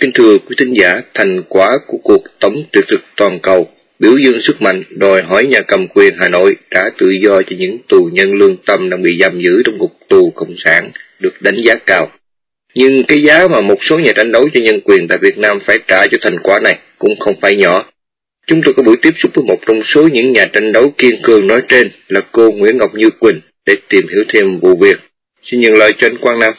Kính thưa quý thính giả, thành quả của cuộc tổng tuyệt thực toàn cầu biểu dương sức mạnh đòi hỏi nhà cầm quyền Hà Nội trả tự do cho những tù nhân lương tâm đang bị giam giữ trong ngục tù cộng sản được đánh giá cao. Nhưng cái giá mà một số nhà tranh đấu cho nhân quyền tại Việt Nam phải trả cho thành quả này cũng không phải nhỏ. Chúng tôi có buổi tiếp xúc với một trong số những nhà tranh đấu kiên cường nói trên là cô Nguyễn Ngọc Như Quỳnh để tìm hiểu thêm vụ việc. Xin nhận lời cho anh Quang Nam.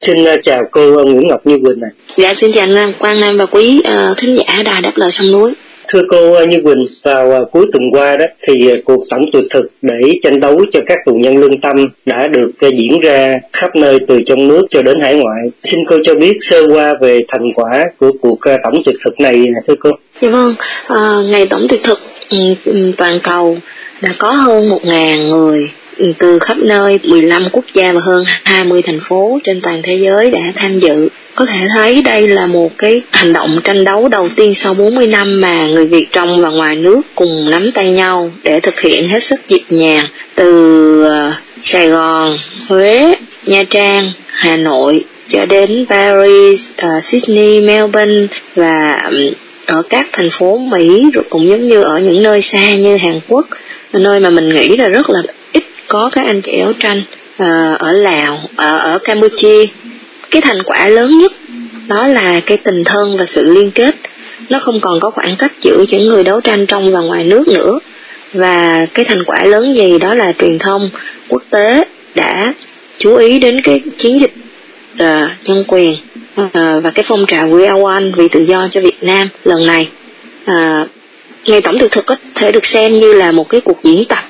Xin uh, chào cô Nguyễn Ngọc Như Quỳnh này. Dạ xin chào anh Quang Nam và quý uh, thính giả đài đáp lời sông núi. Thưa cô Như Quỳnh, vào cuối tuần qua đó thì cuộc tổng tuyệt thực để tranh đấu cho các tù nhân lương tâm đã được diễn ra khắp nơi từ trong nước cho đến hải ngoại. Xin cô cho biết sơ qua về thành quả của cuộc tổng tuyệt thực này thưa cô. Dạ vâng, à, ngày tổng tuyệt thực um, toàn cầu đã có hơn 1.000 người Ừ, từ khắp nơi 15 quốc gia và hơn 20 thành phố trên toàn thế giới đã tham dự. Có thể thấy đây là một cái hành động tranh đấu đầu tiên sau 40 năm mà người Việt trong và ngoài nước cùng nắm tay nhau để thực hiện hết sức dịp nhàng từ ờ, Sài Gòn, Huế, Nha Trang, Hà Nội cho đến Paris, uh, Sydney, Melbourne và ở các thành phố Mỹ cũng giống như ở những nơi xa như Hàn Quốc nơi mà mình nghĩ là rất là có các anh chị đấu tranh uh, ở Lào, ở, ở Campuchia. Cái thành quả lớn nhất đó là cái tình thân và sự liên kết. Nó không còn có khoảng cách giữa những người đấu tranh trong và ngoài nước nữa. Và cái thành quả lớn gì đó là truyền thông quốc tế đã chú ý đến cái chiến dịch uh, nhân quyền uh, và cái phong trào We Are One vì tự do cho Việt Nam lần này. Uh, ngày tổng thực thực có thể được xem như là một cái cuộc diễn tập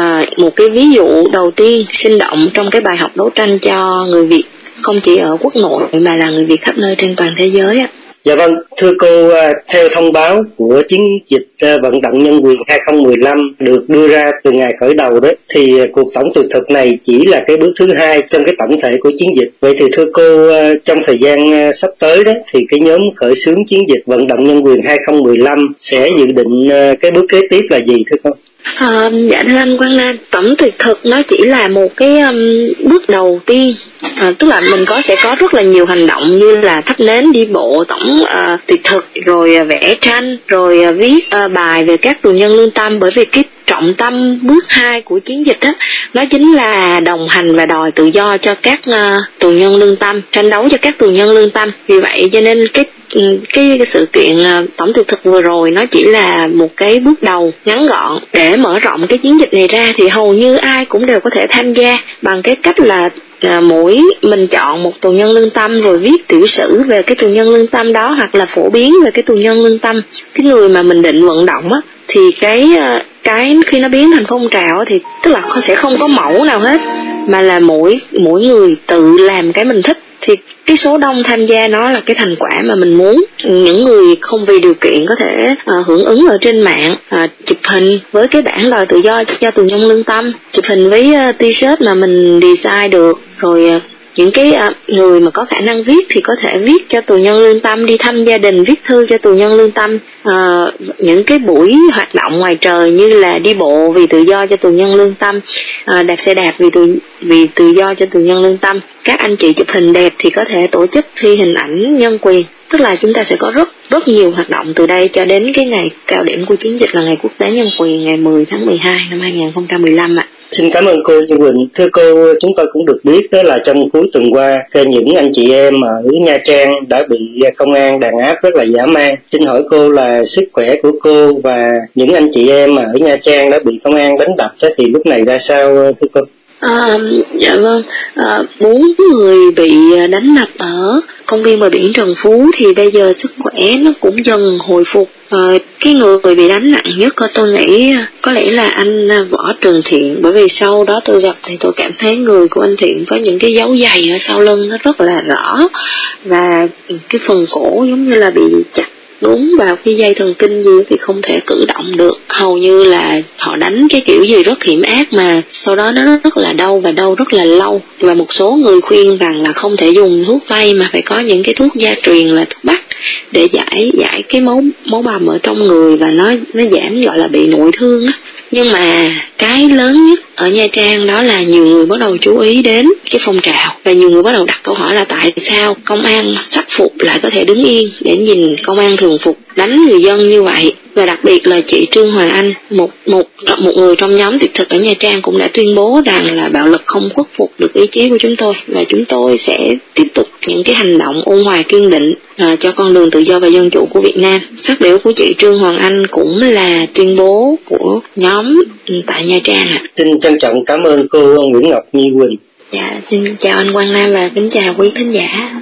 à, một cái ví dụ đầu tiên sinh động trong cái bài học đấu tranh cho người Việt không chỉ ở quốc nội mà là người Việt khắp nơi trên toàn thế giới ạ. Dạ vâng, thưa cô, à, theo thông báo của chiến dịch à, vận động nhân quyền 2015 được đưa ra từ ngày khởi đầu đó, thì cuộc tổng tuyệt thực này chỉ là cái bước thứ hai trong cái tổng thể của chiến dịch. Vậy thì thưa cô, à, trong thời gian sắp tới đó, thì cái nhóm khởi xướng chiến dịch vận động nhân quyền 2015 sẽ dự định cái bước kế tiếp là gì thưa cô? À, dạ thưa anh Quang Nam, tổng tuyệt thực nó chỉ là một cái um, bước đầu tiên. À, tức là mình có sẽ có rất là nhiều hành động như là thắp nến đi bộ tổng uh, tuyệt thực rồi uh, vẽ tranh rồi uh, viết uh, bài về các tù nhân lương tâm. Bởi vì cái trọng tâm bước hai của chiến dịch đó nó chính là đồng hành và đòi tự do cho các uh, tù nhân lương tâm tranh đấu cho các tù nhân lương tâm. Vì vậy cho nên cái Ừ, cái, cái sự kiện à, tổng tuyệt thực vừa rồi nó chỉ là một cái bước đầu ngắn gọn để mở rộng cái chiến dịch này ra thì hầu như ai cũng đều có thể tham gia bằng cái cách là à, mỗi mình chọn một tù nhân lương tâm rồi viết tiểu sử về cái tù nhân lương tâm đó hoặc là phổ biến về cái tù nhân lương tâm. Cái người mà mình định vận động á thì cái à, cái khi nó biến thành phong trào thì tức là sẽ không có mẫu nào hết mà là mỗi mỗi người tự làm cái mình thích thì cái số đông tham gia nó là cái thành quả mà mình muốn những người không vì điều kiện có thể uh, hưởng ứng ở trên mạng uh, chụp hình với cái bản đòi tự do cho tù nhân lương tâm chụp hình với uh, t-shirt mà mình design được rồi uh, những cái à, người mà có khả năng viết thì có thể viết cho tù nhân lương tâm đi thăm gia đình viết thư cho tù nhân lương tâm. À, những cái buổi hoạt động ngoài trời như là đi bộ vì tự do cho tù nhân lương tâm à, đạp xe đạp vì tự vì tự do cho tù nhân lương tâm. Các anh chị chụp hình đẹp thì có thể tổ chức thi hình ảnh nhân quyền. Tức là chúng ta sẽ có rất rất nhiều hoạt động từ đây cho đến cái ngày cao điểm của chiến dịch là ngày quốc tế nhân quyền ngày 10 tháng 12 năm 2015 ạ. Xin cảm ơn cô dương Quỳnh. Thưa cô, chúng tôi cũng được biết đó là trong cuối tuần qua, những anh chị em ở Nha Trang đã bị công an đàn áp rất là dã man. Xin hỏi cô là sức khỏe của cô và những anh chị em ở Nha Trang đã bị công an đánh đập thì lúc này ra sao thưa cô? À, dạ vâng, à, bốn người bị à, đánh đập ở công viên bờ biển Trần Phú thì bây giờ sức khỏe nó cũng dần hồi phục. À, cái người bị đánh nặng nhất tôi nghĩ có lẽ là anh à, Võ Trường Thiện. Bởi vì sau đó tôi gặp thì tôi cảm thấy người của anh Thiện có những cái dấu dày ở sau lưng nó rất là rõ. Và cái phần cổ giống như là bị chặt đúng, vào cái dây thần kinh gì thì không thể cử động được. Hầu như là họ đánh cái kiểu gì rất hiểm ác mà. Sau đó nó rất là đau và đau rất là lâu. Và một số người khuyên rằng là không thể dùng thuốc tây mà phải có những cái thuốc gia truyền là thuốc bắc để giải giải cái máu máu bầm ở trong người và nó nó giảm, gọi là bị nội thương á nhưng mà cái lớn nhất ở Nha Trang đó là nhiều người bắt đầu chú ý đến cái phong trào. Và nhiều người bắt đầu đặt câu hỏi là tại sao công an sắc phục lại có thể đứng yên để nhìn công an thường phục đánh người dân như vậy? Và đặc biệt là chị Trương Hoàng Anh một một một người trong nhóm tuyệt thực ở Nha Trang cũng đã tuyên bố rằng là bạo lực không khuất phục được ý chí của chúng tôi và chúng tôi sẽ tiếp tục những cái hành động ôn hòa kiên định à, cho con đường tự do và dân chủ của Việt Nam phát biểu của chị Trương Hoàng Anh cũng là tuyên bố của nhóm tại Nha Trang ạ. À. Xin trân trọng cảm ơn cô Nguyễn Ngọc Nhi Quỳnh. Dạ, xin chào anh Quang Nam và kính chào quý khán giả.